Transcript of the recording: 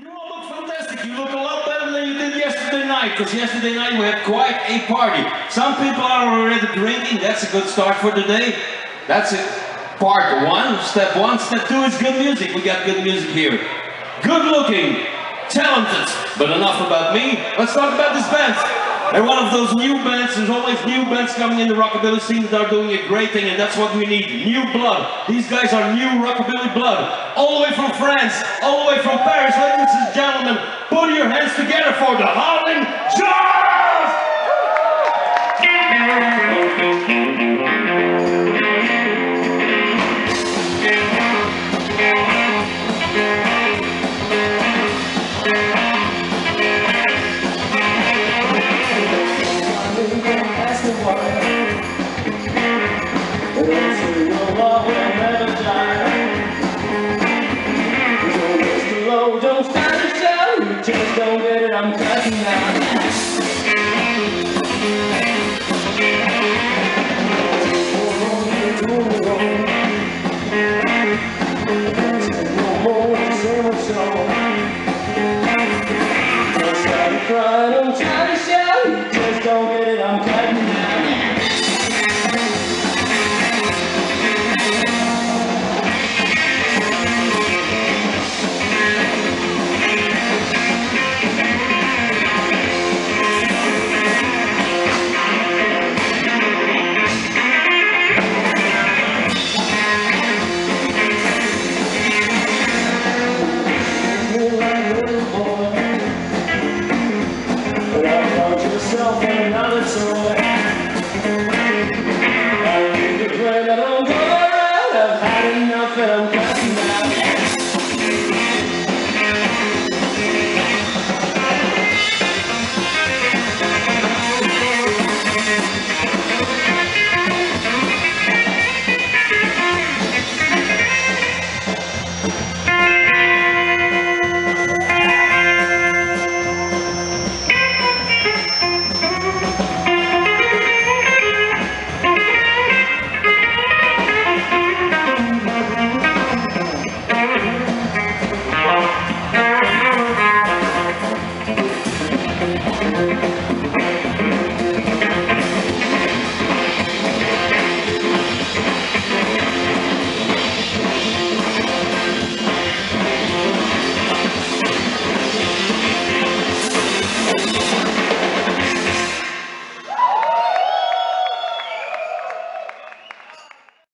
You all look fantastic. You look a lot better than you did yesterday night, because yesterday night we had quite a party. Some people are already drinking. That's a good start for today. That's it. Part one, step one. Step two is good music. We got good music here. Good looking, talented. But enough about me. Let's talk about this band. They're one of those new bands. There's always new bands coming in the rockabilly scene that are doing a great thing, and that's what we need. New blood. These guys are new rockabilly blood. All the way from France, all the way from Paris. Ladies and gentlemen, put your hands together for the Howlin' Jaws! I'm cussing now.